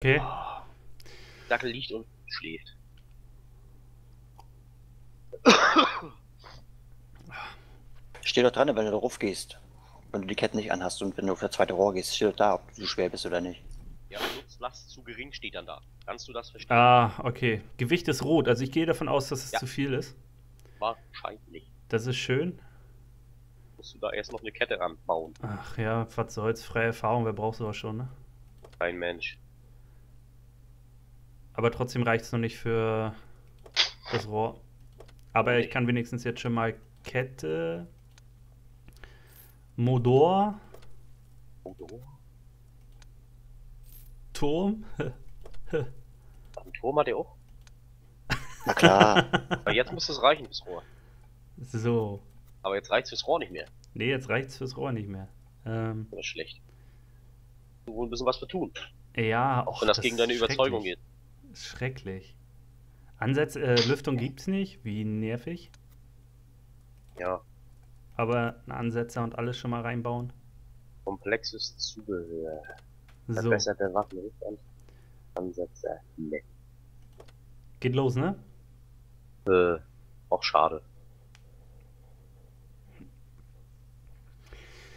Okay. Dackel liegt und schläft. Steh doch dran, wenn du darauf gehst. Wenn du die Ketten nicht anhast und wenn du auf das zweite Rohr gehst, steht doch da, ob du schwer bist oder nicht. Ja, Nutzlast zu gering steht dann da. Kannst du das verstehen? Ah, okay. Gewicht ist rot. Also ich gehe davon aus, dass es Ja. zu viel ist. Wahrscheinlich. Das ist schön. Musst du da erst noch eine Kette ranbauen. Ach ja, was soll's. Freie Erfahrung, wer braucht sowas schon, ne? Kein Mensch. Aber trotzdem reicht es noch nicht für das Rohr. Aber ich kann wenigstens jetzt schon mal Kette, Motor, Motor. Turm. Ein Turm hat er auch. Na klar. Aber jetzt muss es reichen fürs Rohr. So. Aber jetzt reicht's fürs Rohr nicht mehr. Nee, jetzt reicht's fürs Rohr nicht mehr. Ähm, Das ist schlecht. Du wohl ein bisschen was für tun. ja, Auch wenn das, gegen deine Überzeugung geht. Ist Schrecklich. Ansatz, äh, Lüftung gibt's nicht. Wie nervig. Ja. Aber einen Ansetzer und alles schon mal reinbauen. Komplexes Zubehör. So, Verbesserte Waffenrückstand. Ansätze. Nee. geht los, ne? Äh, auch schade.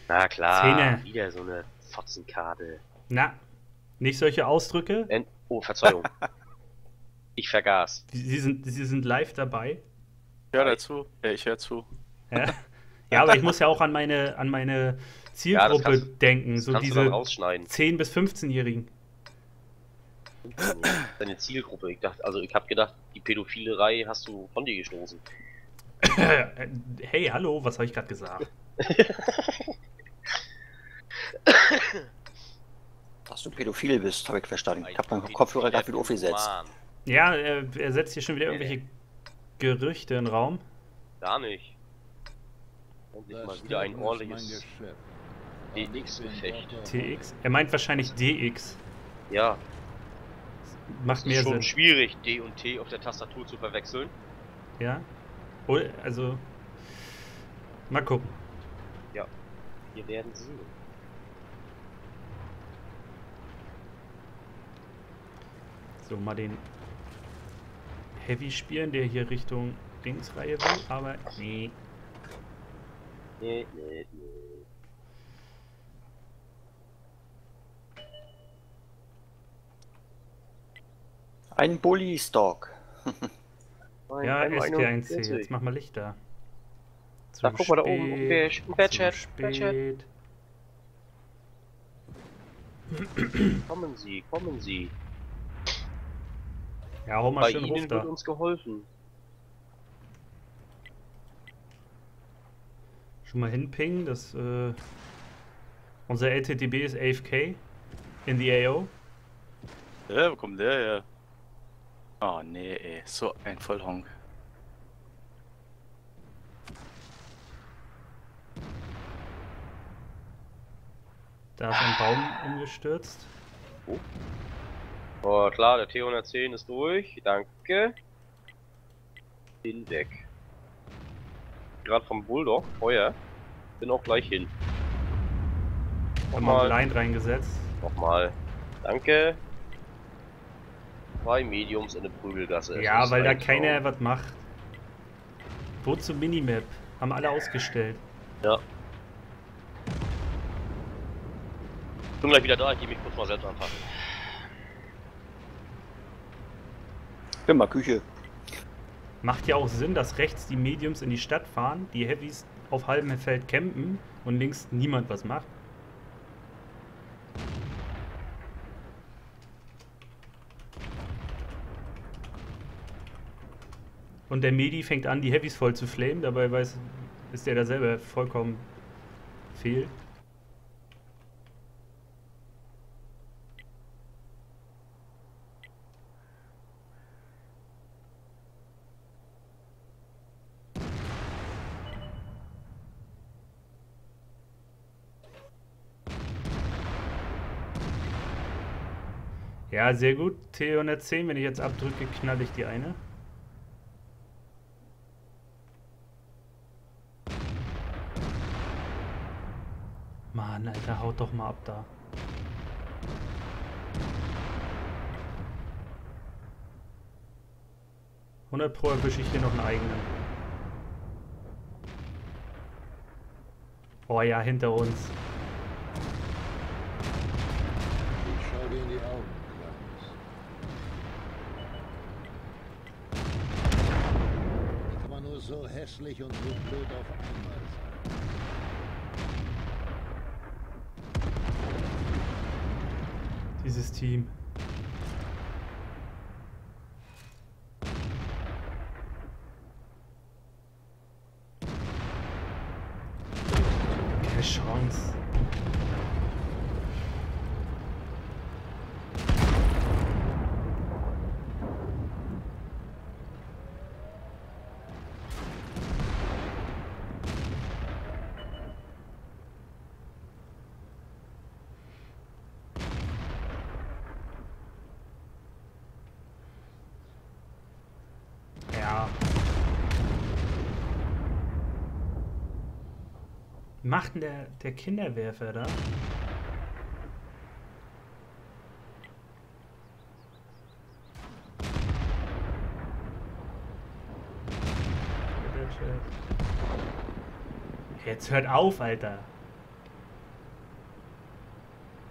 Na klar, Zähne. wieder so eine Fotzenkarte. Na, nicht solche Ausdrücke. Ent oh, Verzeihung. ich vergaß. Sie sind, Sie sind live dabei. Hör dazu. Ja, ich höre zu. Ja. ja, aber ich muss ja auch an meine, an meine Zielgruppe kannst du- denken. So Kannst du dann diese rausschneiden. 10- bis 15-Jährigen. Deine Zielgruppe. Ich dachte, also ich habe gedacht, die Pädophilerei hast du von dir gestoßen. hey, hallo, was habe ich gerade gesagt? Dass du pädophil bist, habe ich verstanden. Ich habe meinen Kopfhörer gerade wieder aufgesetzt. Mann, Ja, er, er setzt hier schon wieder irgendwelche Gerüchte in den Raum. gar nicht. Endlich mal wieder ein ordentliches DX-Gefecht. TX. Er meint wahrscheinlich DX. Ja, Macht ist mehr schon Sinn. schwierig, D und T auf der Tastatur zu verwechseln. Ja. Oder, also. Mal gucken. Wir werden sehen. So, mal den Heavy spielen, der hier Richtung Dingsreihe will, aber nee. Nee, nee, nee. Ein Bully-Stock. Ja, Ein- ein- SG1C, 41. jetzt mach mal Lichter. Zu Da guck mal da oben, wer ist- wer zu chat, wer chat. spät. Kommen Sie, kommen Sie. Ja, hau mal Bei schön Ihnen wird da. uns geholfen. Schon mal hinpingen, dass äh, unser LTTB ist AFK in the AO. Ja, wo kommt der her? Oh nee, ey. So ein Vollhonk. Da ist ein Baum umgestürzt. Oh klar, der T110 ist durch. Danke. Bin weg. Gerade vom Bulldog, Feuer. Bin auch gleich hin. Nochmal, Blind reingesetzt. nochmal. Danke. Zwei Mediums in der Prügelgasse. Ja, weil da ein keiner was macht. Wozu Minimap? Haben alle ausgestellt. Ja. Bin gleich wieder da, ich geh mich kurz mal selbst anpacken. Mal Küche. Macht ja auch Sinn, dass rechts die Mediums in die Stadt fahren, die Heavys auf halbem Feld campen und links niemand was macht. Und der Medi fängt an, die Heavys voll zu flamen, dabei weiß, ist der da selber vollkommen fehl. Ja, sehr gut. T110, wenn ich jetzt abdrücke, knall ich die eine. Mann, Alter, haut doch mal ab da. Hundert Pro erwische ich hier noch einen eigenen. Oh ja, hinter uns. Ich schau dir in die Augen. Hässlich und so blöd auf einmal sein? Dieses Team. Keine Chance. Ja. Macht denn der, der Kinderwerfer da? Jetzt hört auf, Alter.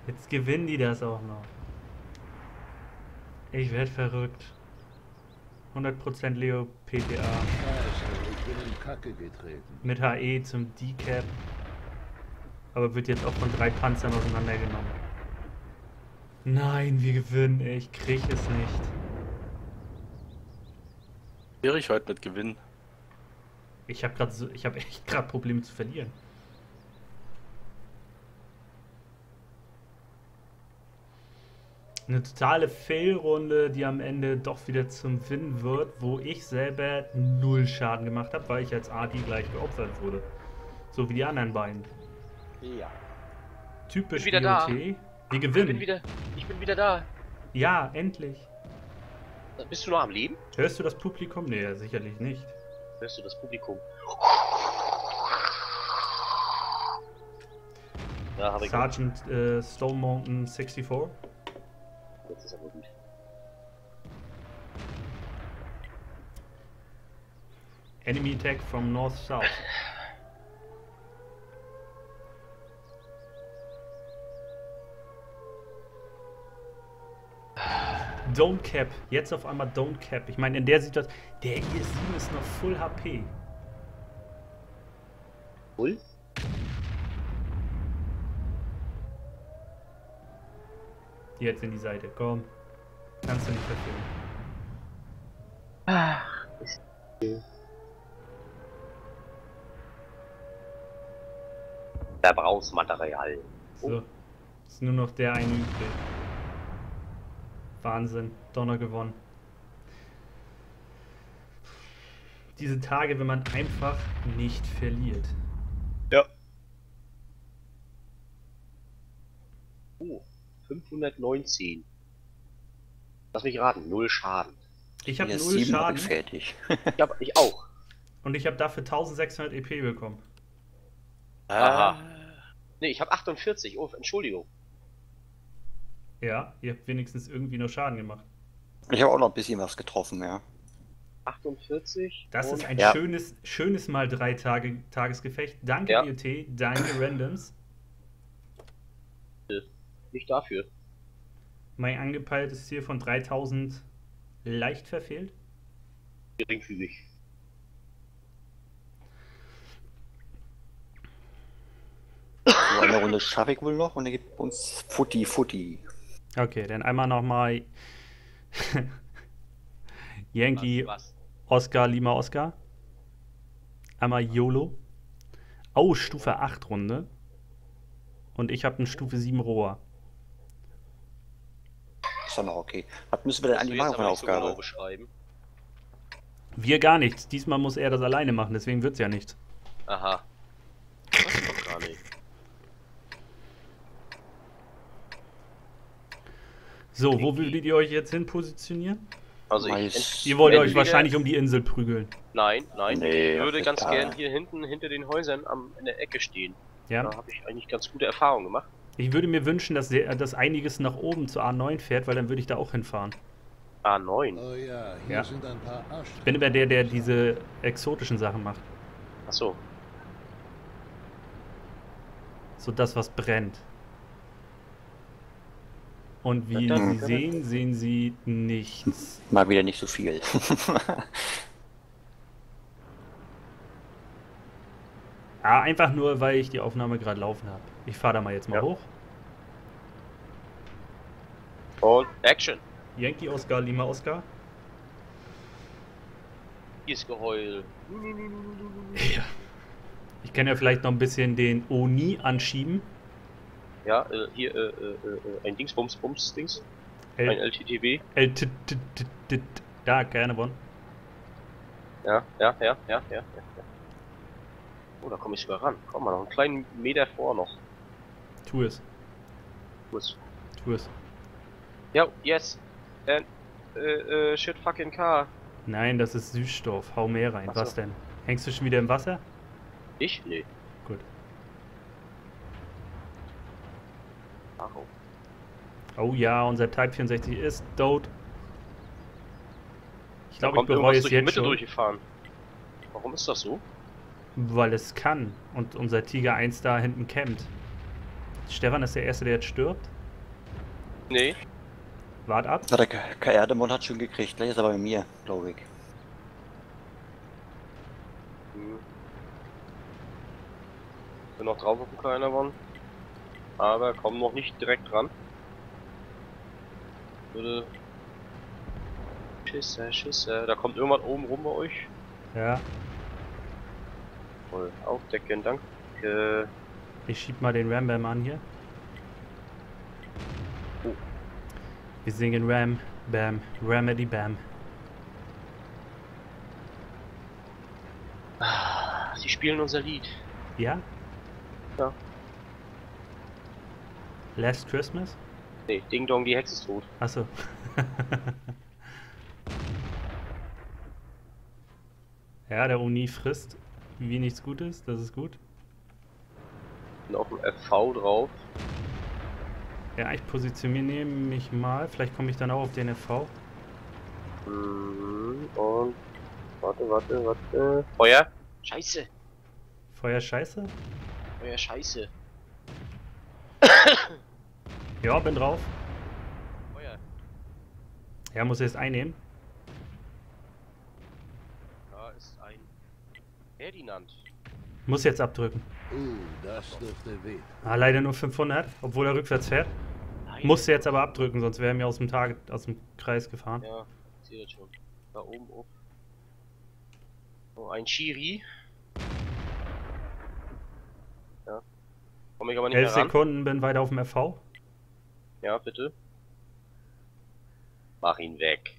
Jetzt gewinnen die das auch noch. Ich werd verrückt. 100% Leo PTA. Scheiße, ich bin in Kacke getreten. Mit HE zum Decap. Aber wird jetzt auch von drei Panzern auseinandergenommen. Nein, wir gewinnen. Ich krieg es nicht. Schwierig heute mit Gewinn. Ich habe gerade so, ich habe echt gerade Probleme zu verlieren. Eine totale Fail-Runde, die am Ende doch wieder zum Win wird, wo ich selber null Schaden gemacht habe, weil ich als Adi gleich geopfert wurde. So wie die anderen beiden. Ja. Typisch Bin wieder da. IoT. Wir Ich gewinnen. bin wieder, ich bin wieder da. Ja, endlich. Bist du noch am Leben? Hörst du das Publikum? Nee, sicherlich nicht. Hörst du das Publikum? Ja, habe ich. Sergeant äh, Stone Mountain 64. Jetzt ist aber gut. Enemy attack from north south. Don't cap. Jetzt auf einmal don't cap. Ich meine, in der Situation. Der IS-7 ist noch Full HP. Cool. Jetzt in die Seite. Komm. Kannst du nicht verfehlen. Verbrauchsmaterial. So. Ist nur noch der eine übrig. Wahnsinn. Donner gewonnen. Diese Tage, wenn man einfach nicht verliert. Ja. Oh, 519. Lass mich raten, null Schaden. Ich habe null Schaden ich fertig. Ich, hab, ich auch. und ich habe dafür 1600 EP bekommen. Aha. Ah, Nee, ich habe 48. Oh, Entschuldigung. Ja, ihr habt wenigstens irgendwie noch Schaden gemacht. Ich habe auch noch ein bisschen was getroffen, ja. 48. Das ist ein Ja. schönes, schönes mal drei Tage Tagesgefecht. Danke, Ja. IoT, danke, Randoms. Nicht dafür. Mein angepeiltes Ziel von 3000 leicht verfehlt. Geringfügig. So eine Runde schaffe ich wohl noch und dann gibt uns Futti Futti. Okay, dann einmal nochmal Yankee Was? Oscar Lima Oscar. Einmal YOLO. Oh, Stufe 8 Runde. Und ich habe eine Stufe 7 Rohr. Ist doch noch okay. Was müssen wir denn Was? eigentlich Du machen von der nicht so genau Aufgabe? beschreiben. Wir gar nichts. Diesmal muss er das alleine machen, deswegen wird's ja nichts. Aha. Das ist doch gar nicht. So, wo würdet ihr euch jetzt hin positionieren? Also ich, Ihr wollt euch wahrscheinlich um die Insel prügeln. Nein, nein. Nee, ich würde ganz gern hier hinten hinter den Häusern am, in der Ecke stehen. Ja? Da habe ich eigentlich ganz gute Erfahrungen gemacht. Ich würde mir wünschen, dass, sehr, dass einiges nach oben zur A9 fährt, weil dann würde ich da auch hinfahren. A9. Oh ja, hier Ja. sind ein paar Arsch. Ich bin immer der, der diese exotischen Sachen macht. Achso. So das, was brennt. Und wie Sie sehen, sehen Sie nichts. Mal wieder nicht so viel. Ah, einfach nur, weil ich die Aufnahme gerade laufen habe. Ich fahre da mal jetzt mal Ja. hoch. Und Action. Yankee Oscar, Lima Oscar. Hier ist Geheul. Ja. Ich kann ja vielleicht noch ein bisschen den Oni anschieben. Ja, äh, hier, äh, äh, äh, ein Dings, Bums, Bums, Dings. Ein L LTTB. L t t t t Da, gerne Bonn. Ja, ja, ja, ja, ja, ja. ja. Oh, da komme ich sogar ran. Komm mal, noch einen kleinen Meter vor noch. Tu es. Gut. Tu es. Ja, yes. And, äh, äh, shit fucking car. Nein, das ist Süßstoff. Hau mehr rein. So. Was denn? Hängst du schon wieder im Wasser? Ich? Nee. Warum? Oh ja, unser Type 64 ist tot. Ich glaube, ich bereue es durch jetzt Mitte schon, durchgefahren. Warum ist das so? weil es kann und unser Tiger 1 da hinten campt. Stefan ist der Erste, der jetzt stirbt. Nee. Wart ab. Na, der KR-Dämon hat schon gekriegt. Gleich ist er bei mir, glaube ich. Hm. Bin noch drauf auf dem kleiner One. Aber komm noch nicht direkt dran. Würde. Schisse, Schisse. Da kommt irgendwas oben rum bei euch. Ja, Voll aufdecken, danke. ich schieb mal den Ram Bam an hier. Oh. Wir singen Ram Bam, Ramedy Bam. Ah, Sie spielen unser Lied. Ja? Ja. Last Christmas? Nee, Ding Dong, die Hexe ist tot. Achso. ja, der Uni frisst wie nichts Gutes, das ist gut. Bin auf dem FV drauf. Ja, ich positioniere mich mal. Vielleicht komme ich dann auch auf den FV. Mhm, Und. Warte, warte, warte. Feuer! Scheiße! Feuer scheiße? Feuer, Scheiße! Ja, bin drauf. Feuer! Ja, muss erst einnehmen. Da ist ein. Ferdinand. Muss jetzt abdrücken. Uh, das dürfte weh. Ah, leider nur 500, obwohl er rückwärts fährt. Nein. Musste jetzt aber abdrücken, sonst wäre er mir aus dem Tag, aus dem Kreis gefahren. Ja, ich sehe das schon. Da oben auf. Oh, ein Chiri. Ja. Komme ich aber nicht 11 mehr ran. Sekunden, bin weiter auf dem FV. Ja, bitte. Mach ihn weg.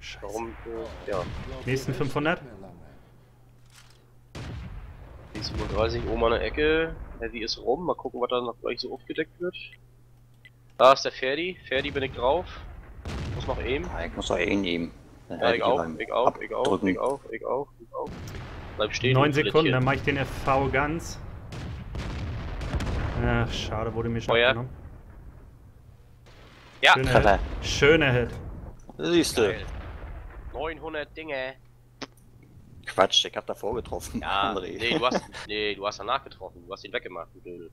Scheiße. Warum? Äh, ja. Ich Nächsten das hält 500? nicht mehr lange. Die 37 oben an der Ecke. Heavy ist rum. Mal gucken, was da noch gleich so aufgedeckt wird. Da ist der Ferdi. Ferdi bin ich drauf. Muss noch eben. Ja, ich muss doch eh nehmen. Ja, ich auch, ich auch, ich auch, Abdrücken. ich auch, ich auch, ich auch. Bleib stehen. 9 du Sekunden, dann mache ich den FV ganz. Ach, schade, wurde mir schon Feuer. abgenommen. Ja, Schöner Treffer. Hit. Schöner Hit. Siehst du. Geil. 900 Dinge. Quatsch, ich hab davor getroffen. Ja, André. nee, du hast, nee, du hast danach getroffen. Du hast ihn weggemacht, du Dödel.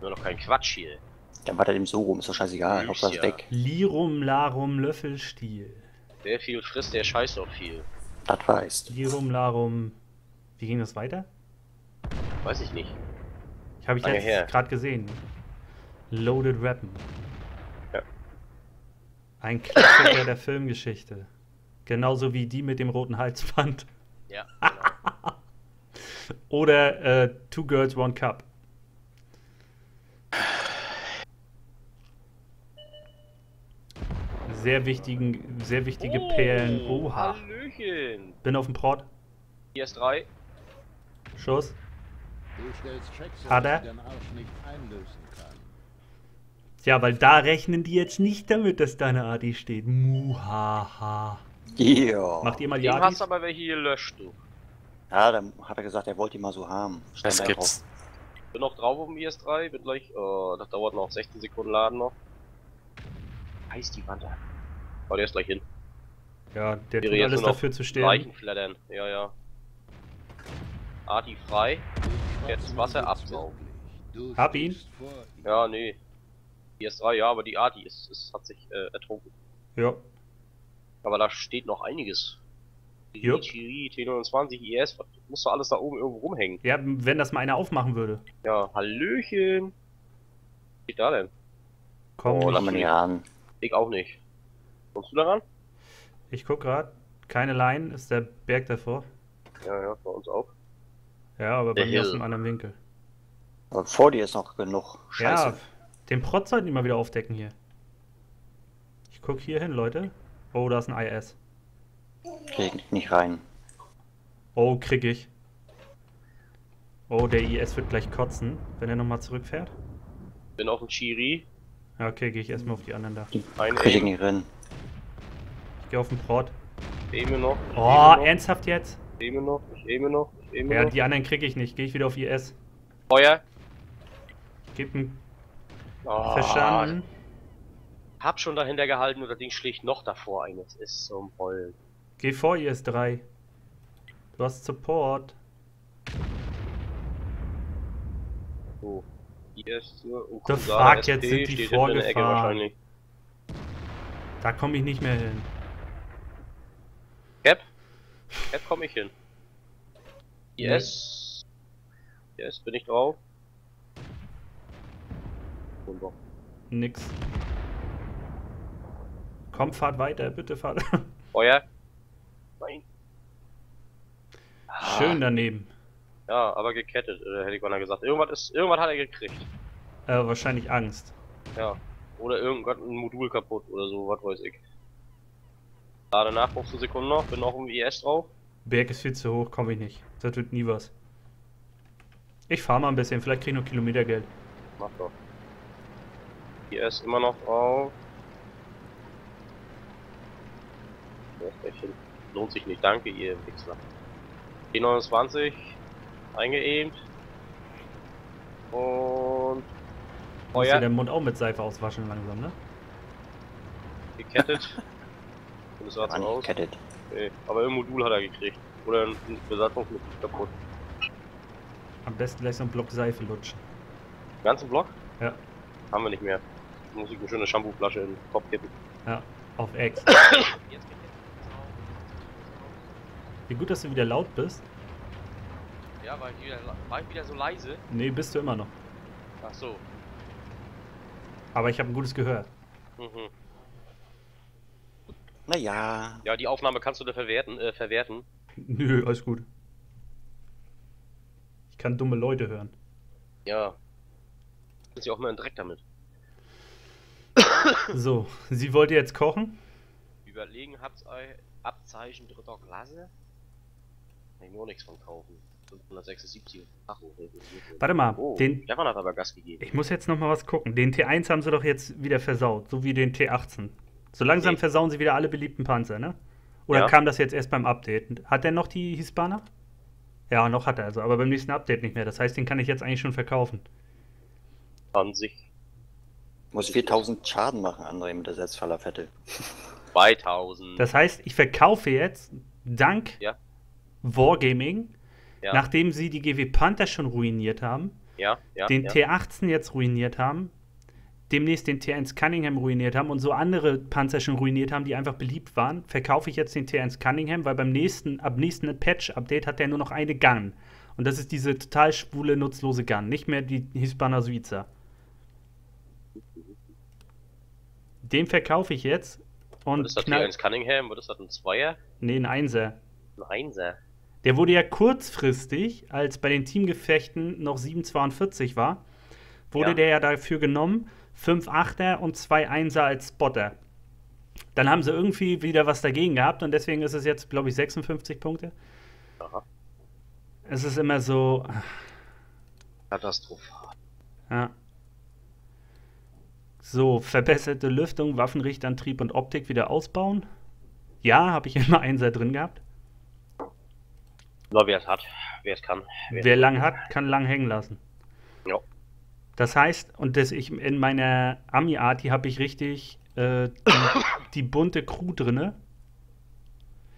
Nur noch kein Quatsch hier. Dann war der dem so rum, ist doch scheißegal. Hauptsache ja. weg. Lirum Larum Löffelstiel. Wer viel frisst, der scheißt auch viel. Das weißt. Lirum Larum. Wie ging das weiter? Weiß ich nicht. Ich habe ich Lange jetzt gerade gesehen. Loaded Rappen. Ja. Ein Klassiker der Filmgeschichte. Genauso wie die mit dem roten Halsband. Ja, genau. Oder äh, Two Girls, One Cup. Sehr wichtigen, sehr wichtige Perlen. Oha. Hallöchen. Bin auf dem Port. Hier ist 3. Schuss. Du stellst Checks, Hat dass er? ich den Arsch nicht einlösen kann. Ja, weil da rechnen die jetzt nicht damit, dass da eine Adi steht. Muhaha. Ja. Macht ihr mal Den Yadis? hast aber welche gelöscht, du. Ja, dann hat er gesagt, er wollte die mal so haben. Stand Das da gibt's. Bin noch drauf auf dem IS-3, bin gleich, oh, das dauert noch 16 Sekunden laden noch. Heiß die Wand an. Aber der ist gleich hin. Ja, der Wäre tut alles dafür zu stehen. Leichen flattern, ja, ja. Arti frei. Jetzt Wasser. Du Hab ihn. Ja, nee. IS-3, ja, aber die Arti ist, ist, hat sich äh, ertrunken. Ja. Aber da steht noch einiges. Chiri, T29, IS, was muss doch alles da oben irgendwo rumhängen. Ja, wenn das mal einer aufmachen würde. Ja, Hallöchen. Was steht da denn? Komm, Oh, lass man mich. nicht ahnen. Ich auch nicht. Kommst du daran? ich guck grad. Keine Line, ist der Berg davor. Ja, ja, bei uns auch. Ja, aber bei Der mir aus einem anderen Winkel. Aber vor dir ist noch genug Scheiße. Ja, den Protz sollten die mal wieder aufdecken hier. Ich guck hier hin, Leute. Oh, da ist ein IS. Krieg ich nicht rein. Oh, krieg ich. Oh, der IS wird gleich kotzen, wenn er nochmal zurückfährt. Bin auf dem Chiri. Ja, okay, gehe ich erstmal auf die anderen da. Krieg ich nicht rein. Gehe auf den Prot. Aime noch. Oh, noch, ernsthaft jetzt? Ich aime noch. Ich aime noch. Ich aime Ja, noch. die anderen krieg ich nicht. Gehe ich wieder auf IS. Feuer. Gib einen Oh, verstanden. Hab schon dahinter gehalten das Ding schlägt noch davor ein. Es ist zum Heulen. Geh vor IS-3. Du hast Support. So. IS und fuck, jetzt sind die vorgefahren. Da komme ich nicht mehr hin. Cap? Cap komm ich hin. IS. IS bin ich drauf. Wunderbar. Nix. Komm, fahrt weiter, bitte fahrt. Feuer. Nein. Schön daneben. Ja, aber gekettet, äh, hätte ich mal gesagt. Irgendwas ist, irgendwas hat er gekriegt. Äh, wahrscheinlich Angst. Ja. Oder irgendwas ein Modul kaputt oder so, was weiß ich. Lade nach, 15 Sekunden noch, bin noch im IS drauf. Berg ist viel zu hoch, komme ich nicht. Das wird nie was. Ich fahre mal ein bisschen, vielleicht kriege ich noch Kilometergeld. Mach doch. IS immer noch drauf. Lohnt sich nicht, danke ihr Wichsler. T29 eingeaimt. Und Muss ja Feuer der Mund auch mit Seife auswaschen langsam, ne? gekettet. So nicht aus. gekettet. Okay. Aber ein Modul hat er gekriegt. Oder ein Besatzungsmitglied kaputt. Am besten gleich so einen Block Seife lutschen. Den ganzen Block? Ja. Haben wir nicht mehr. Muss ich eine schöne Shampooflasche in den Kopf kippen. Ja, auf Ex. Wie gut, dass du wieder laut bist. Ja, war ich, wieder, war ich wieder so leise? Nee, bist du immer noch. Ach so. Aber ich habe ein gutes Gehör. Mhm. Naja, Ja, die Aufnahme kannst du da verwerten, äh, verwerten. Nö, alles gut. Ich kann dumme Leute hören. Ja. Ist ja auch mal in Dreck damit. So, sie wollte jetzt kochen? Überlegen habt's ei- Abzeichen dritter Klasse. Kann ich nur nichts von kaufen. 576. Ach, oh, Warte mal, oh, den, Stefan hat aber Gas gegeben. ich muss jetzt noch mal was gucken. Den T1 haben sie doch jetzt wieder versaut, so wie den T18. So langsam Nee. versauen sie wieder alle beliebten Panzer, ne? Oder Ja. kam das jetzt erst beim Update? Hat der noch die Hispana? Ja, noch hat er also, aber beim nächsten Update nicht mehr. Das heißt, den kann ich jetzt eigentlich schon verkaufen. An sich. muss 4000 Schaden machen, André, mit der Setzfallerfette. 2000. Das heißt, ich verkaufe jetzt dank Ja. Wargaming, ja, nachdem sie die GW Panther schon ruiniert haben, ja, ja, den ja. T18 jetzt ruiniert haben, demnächst den T1 Cunningham ruiniert haben und so andere Panzer schon ruiniert haben, die einfach beliebt waren, verkaufe ich jetzt den T1 Cunningham, weil beim nächsten, ab nächsten Patch-Update hat der nur noch eine Gun. Und das ist diese total schwule, nutzlose Gun, nicht mehr die Hispana Suiza. Den verkaufe ich jetzt Was und ist das knall. T1 Cunningham? Was ist das, ein Zweier? Nee, ein Einser. Ein Einser. Der wurde ja kurzfristig, als bei den Teamgefechten noch 7,42 war, wurde Ja. der ja dafür genommen, 5 Achter und 2 Einser als Spotter. Dann haben sie irgendwie wieder was dagegen gehabt und deswegen ist es jetzt, glaube ich, 56 Punkte. Aha. Es ist immer so, Katastrophal. ja. So, verbesserte Lüftung, Waffenrichtantrieb und Optik wieder ausbauen. Ja, habe ich immer Einser drin gehabt. Na, wer es hat, wer es kann. Wer lang hat, kann lang hängen lassen. Ja. Das heißt, und das ich in meiner Ami-Arti habe ich richtig äh, die, die bunte Crew drinne.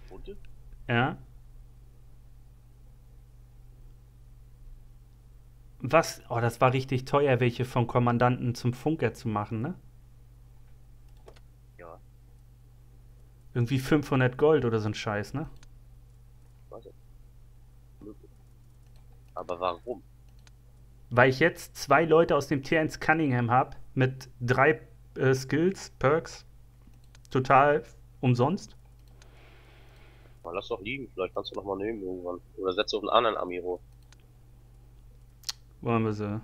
Bunte? Ja. Was? Oh, das war richtig teuer, welche vom Kommandanten zum Funker zu machen, ne? Ja. Irgendwie 500 Gold oder so ein Scheiß, ne? Möglich. Aber warum? Weil ich jetzt zwei Leute aus dem T1 Cunningham habe mit drei äh, Skills, Perks, total umsonst. Mal lass doch liegen, vielleicht kannst du noch mal nehmen irgendwann. Oder setz auf einen anderen Amiro. Wo haben wir sie?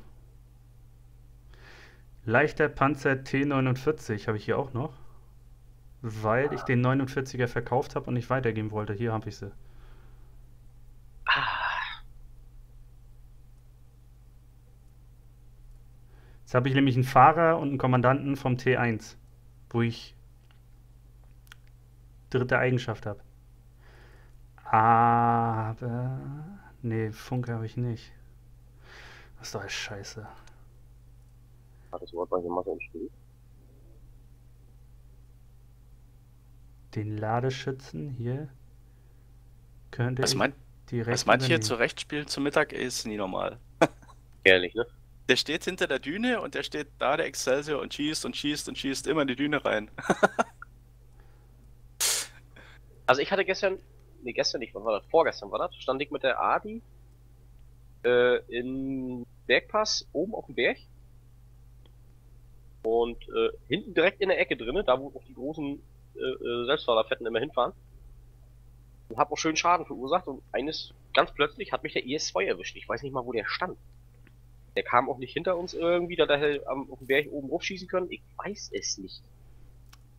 Leichter Panzer T49 habe ich hier auch noch. Weil ich den 49er verkauft habe und nicht weitergeben wollte. Hier habe ich sie. Jetzt habe ich nämlich einen Fahrer und einen Kommandanten vom T1, wo ich dritte Eigenschaft habe. Aber. Nee, Funke habe ich nicht. Das ist doch alles scheiße. Hat das Wort bei Masse im Spiel? Den Ladeschützen hier könnte Was, ich meint, direkt was manche hier übernehmen. zurechtspielen zum Mittag ist nie normal. Ehrlich, ne? Der steht hinter der Düne und der steht da, der Excelsior, und schießt und schießt und schießt immer in die Düne rein. Also ich hatte gestern, nee gestern nicht, wann war das? Vorgestern war das, stand ich mit der Adi äh, in Bergpass oben auf dem Berg. Und äh, hinten direkt in der Ecke drinnen, da wo auch die großen äh, äh, Selbstfahrerfetten immer hinfahren. Und hab auch schön Schaden verursacht und eines, ganz plötzlich hat mich der ES2 erwischt. Ich weiß nicht mal, wo der stand. Der kam auch nicht hinter uns irgendwie, da der am auf dem Berg oben aufschießen können. Ich weiß es nicht.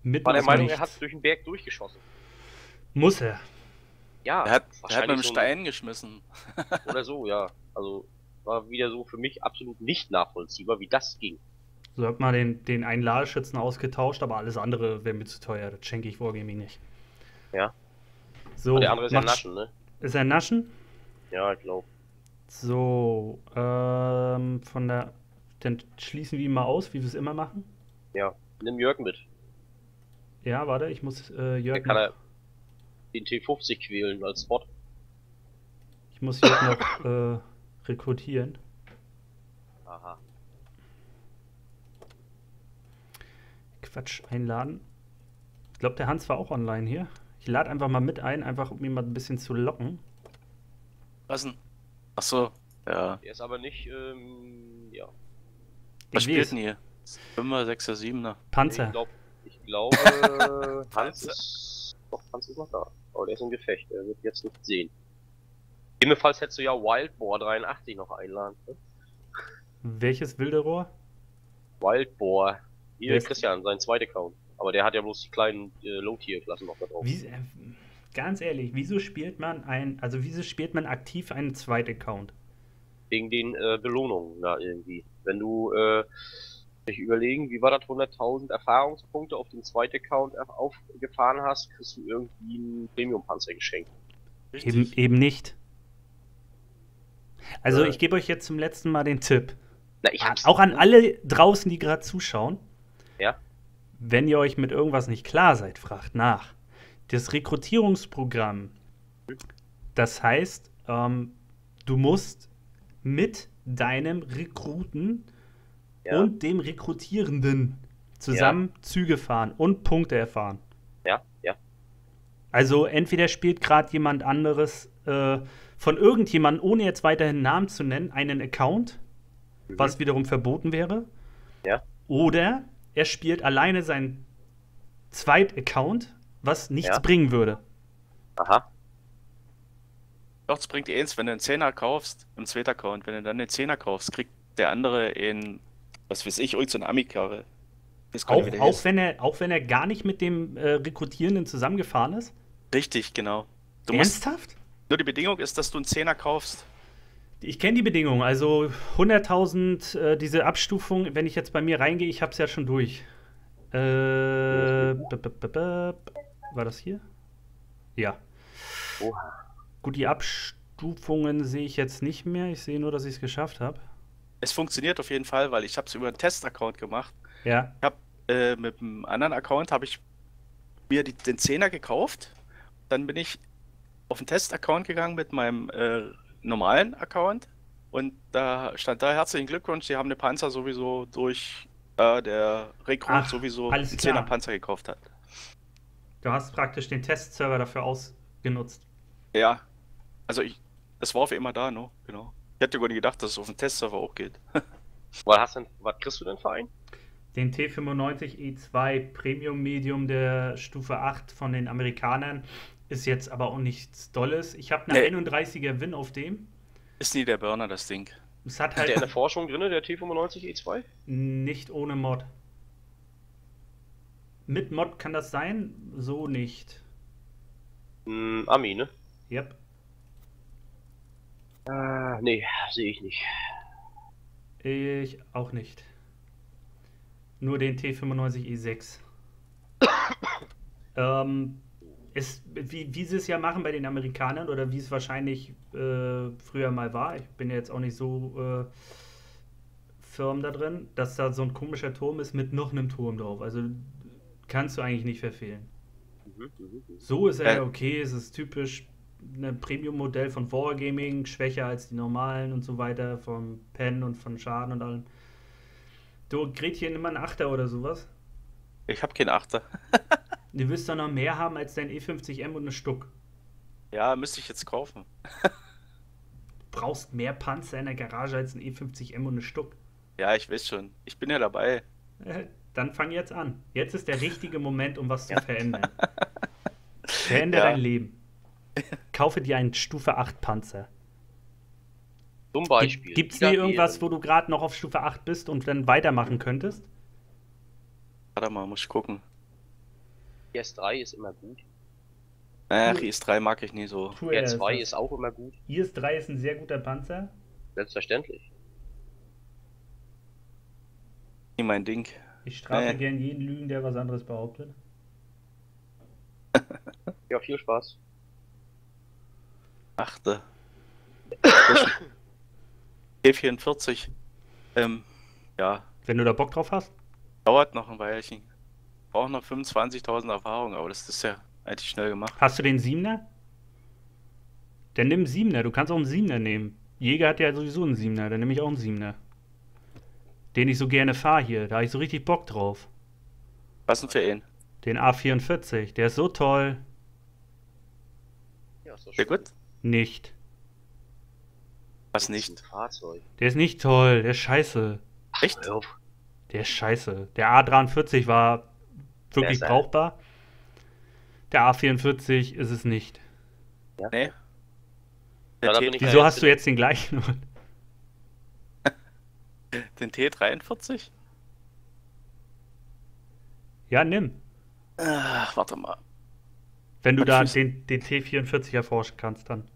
Mitten War der Meinung, dem er hat Nichts. durch den Berg durchgeschossen. Muss er. Ja, Der hat, der hat mit wahrscheinlich einem so ein- Stein geschmissen. Oder so, ja. Also war wieder so für mich absolut nicht nachvollziehbar, wie das ging. So hat man den, den einen Ladeschützen ausgetauscht, aber alles andere wäre mir zu teuer. Das schenke ich Wargaming nicht. Ja. So, Und der andere ist ja macht- Naschen, ne? Ist er Naschen? Ja, ich glaube. So, ähm, von der. Dann schließen wir ihn mal aus, wie wir es immer machen. Ja. Nimm Jörg mit. Ja, warte, ich muss äh, Der Jörg kann noch, er den T50 quälen als Spot. ich muss Jörg noch äh, rekrutieren. Aha. Quatsch, einladen. Ich glaube, der Hans war auch online hier. Ich lade einfach mal mit ein, einfach um ihn mal ein bisschen zu locken. Was denn? Achso, ja. Der ist aber nicht, ähm, ja. Was spielt denn hier? 5er, 6er, 7er. Panzer. Ich glaube, ich glaube, Panzer. ist, doch, Hans ist noch da. Aber der ist im Gefecht, er wird jetzt nicht sehen. Gegebenenfalls hättest du ja Wildboar 83 noch einladen. Ne? Welches wilde Rohr? Wildboar. Hier, Christian, sein zweiter Account. Aber der hat ja bloß die kleinen äh, Low-Tier-Klassen noch da drauf. Wie, äh, ganz ehrlich, wieso spielt man ein, also wieso spielt man aktiv einen zweiten Account? Wegen den äh, Belohnungen da irgendwie. Wenn du, äh, ich überlegen, wie war das, 100.000 Erfahrungspunkte auf den zweiten Account aufgefahren hast, kriegst du irgendwie einen Premium-Panzer geschenkt. Eben, eben nicht. Also Äh. ich gebe euch jetzt zum letzten Mal den Tipp. Na, ich hab's Auch an alle draußen, die gerade zuschauen. Ja. Wenn ihr euch mit irgendwas nicht klar seid, fragt nach. Das Rekrutierungsprogramm, das heißt, ähm, du musst mit deinem Rekruten Ja. und dem Rekrutierenden zusammen Züge fahren und Punkte erfahren. Ja, ja. Also entweder spielt gerade jemand anderes äh, von irgendjemandem, ohne jetzt weiterhin Namen zu nennen, einen Account, Mhm. was wiederum verboten wäre. Ja. Oder er spielt alleine seinen Zweit-Account, was nichts Ja. bringen würde. Aha. Doch, es bringt eins, wenn du einen Zehner kaufst, im zweiten Account, wenn du dann einen Zehner kaufst, kriegt der andere in, was weiß ich, irgend so. Das Auch, auch, wenn er, auch wenn er gar nicht mit dem äh, Rekrutierenden zusammengefahren ist. Richtig, genau. Du musst, Ernsthaft? nur die Bedingung ist, dass du einen Zehner kaufst. Ich kenne die Bedingungen. Also 100.000, äh, diese Abstufung, wenn ich jetzt bei mir reingehe, ich habe es ja schon durch. Äh, b -b -b -b war das hier? Ja. Oha. Gut, die Abstufungen sehe ich jetzt nicht mehr. Ich sehe nur, dass ich es geschafft habe. es funktioniert auf jeden Fall, weil ich habe es über einen Test-Account gemacht. Ja. Äh, mit einem anderen Account habe ich mir die, den Zehner gekauft. Dann bin ich auf den Test-Account gegangen mit meinem äh, normalen Account. Und da stand da herzlichen Glückwunsch, Sie haben den Panzer sowieso durch äh, der Rekrut sowieso einen. 10er Panzer gekauft hat. Du hast praktisch den Testserver dafür ausgenutzt. Ja. Also ich, es war auf immer da, ne? Genau. Ich hätte gar nicht gedacht, dass es auf dem Testserver auch geht. Was, hast denn, was kriegst du denn für einen? Den T95 E2 E Premium Medium der Stufe 8 von den Amerikanern ist jetzt aber auch nichts Dolles. Ich habe eine Nee. 31er Win auf dem. Ist nie der Burner, das Ding. Es hat Ist der in halt der Forschung drin, der T95 E2? nicht ohne Mod. Mit Mod kann das sein, so nicht. Hm, Ami, ne? Yep. Ah, nee, sehe ich nicht. Ich auch nicht. Nur den T95 E6. ähm, ist, wie, wie sie es ja machen bei den Amerikanern oder wie es wahrscheinlich äh, früher mal war, ich bin ja jetzt auch nicht so äh, firm da drin, dass da so ein komischer Turm ist mit noch einem Turm drauf. Also kannst du eigentlich nicht verfehlen. Mhm, mhm, mhm. So ist er Äh. okay, es ist typisch ein Premium-Modell von Wargaming, schwächer als die normalen und so weiter, vom Pen und von Schaden und allem. Du, Gretchen, immer ein Achter oder sowas? Ich habe keinen Achter. Du wirst doch noch mehr haben als dein E50M und eine Stuck. Ja, müsste ich jetzt kaufen. Du brauchst mehr Panzer in der Garage als ein E50M und eine Stuck. Ja, ich weiß schon. Ich bin ja dabei. Dann fang jetzt an. Jetzt ist der richtige Moment, um was zu verändern. Verändere Ja. dein Leben. Kaufe dir einen Stufe 8 Panzer. Zum Beispiel. Gibt es nie irgendwas, wo du gerade noch auf Stufe 8 bist und dann weitermachen könntest? Warte mal, muss ich gucken. PS3 ist immer gut. Ach, Cool. IS-3 mag ich nie so. Tu PS2 es. ist auch immer gut. IS-3 ist ein sehr guter Panzer. Selbstverständlich. Nie mein Ding. Ich strafe Nee. gern jeden Lügen, der was anderes behauptet. Ja, viel Spaß. Achte. E44. Ähm, ja, Wenn du da Bock drauf hast. dauert noch ein Weilchen. Braucht noch 25.000 Erfahrung, aber das ist ja eigentlich schnell gemacht. Hast du den Siebener? Dann nimm einen Siebener. Du kannst auch einen Siebener nehmen. Jäger hat ja sowieso einen Siebener. Dann nehme ich auch einen Siebener. Den ich so gerne fahre hier. Da habe ich so richtig Bock drauf. Was denn für ihn? Den A44. Der ist so toll. Ja, ist doch Sehr gut. Nicht. Was nicht? ein Fahrzeug. Der ist nicht toll. Der ist scheiße. Echt? Der ist scheiße. Der A43 war wirklich Besser. brauchbar. Der A44 ist es nicht. Nee. Ja, Der ich- Wieso hast du jetzt den gleichen? Den T43? ja, nimm. Ach, warte mal. Wenn du da den, den T44 erforschen kannst, dann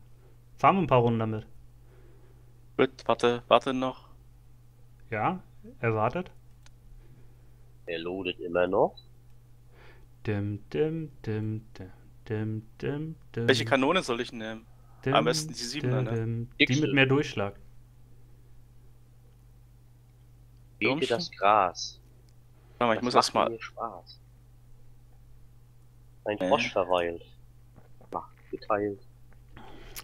fahren wir ein paar Runden damit. Gut, warte, warte noch. Ja, erwartet. Er loadet immer noch. Dim, dim, dim, dim, dim, dim, dim, Welche Kanone soll ich nehmen? dim, am besten die Siebener, ne? dim, Die mit mehr Durchschlag. Bete das Gras. Warte mal, ich Das muss erstmal. mir Spaß. Ein Äh. Frosch verweilt. Macht geteilt.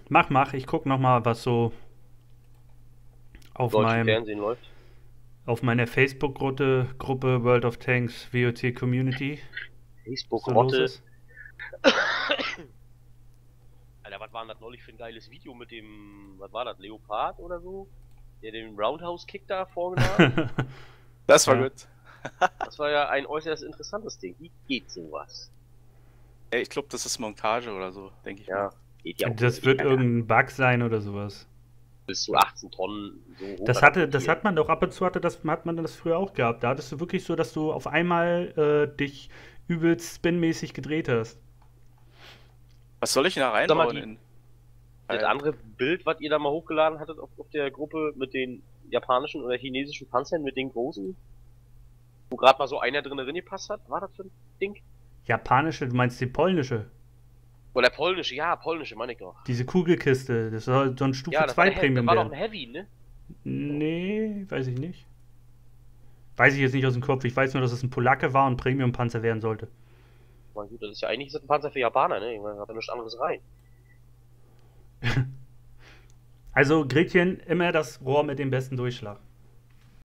Mach, mach. Ich guck noch mal, was so auf, meinem, Fernsehen läuft. auf meiner Facebook-Gruppe Gruppe World of Tanks WOT Community Facebook so los Rotte. ist. Alter, was war denn das neulich für ein geiles Video mit dem, was war das, Leopard oder so? Der den Roundhouse-Kick da vorgenommen hat? Das war Ja. gut. Das war ja ein äußerst interessantes Ding. Wie geht sowas? Ey, ich glaube, das ist Montage oder so, denke ich. Ja, geht ja auch das wird Keiner irgendein Bug sein oder sowas. Bis zu 18 Tonnen so hoch Das hatte, das hat man doch ab und zu hatte das, hat man das früher auch gehabt. Da hattest du wirklich so, dass du auf einmal äh, dich übelst spinmäßig gedreht hast. Was soll ich denn da reinbauen? Das andere Bild, was ihr da mal hochgeladen hattet auf, auf der Gruppe mit den japanischen oder chinesischen Panzern, mit den großen, wo gerade mal so einer drin reingepasst hat, war das für ein Ding? Japanische, du meinst die polnische. Oder polnische, ja, polnische, meine ich doch. Diese Kugelkiste, das soll so ein Stufe Ja, das war, 2 der He- das Premium war doch ein. Heavy, ne? Nee, weiß ich nicht. Weiß ich jetzt nicht aus dem Kopf. Ich weiß nur, dass es ein Polacke war und Premium-Panzer werden sollte. Na gut, das ist ja eigentlich ist ein Panzer für Japaner, ne? Ich meine, da hat ja nichts anderes rein. Also Gretchen, immer das Rohr mit dem besten Durchschlag.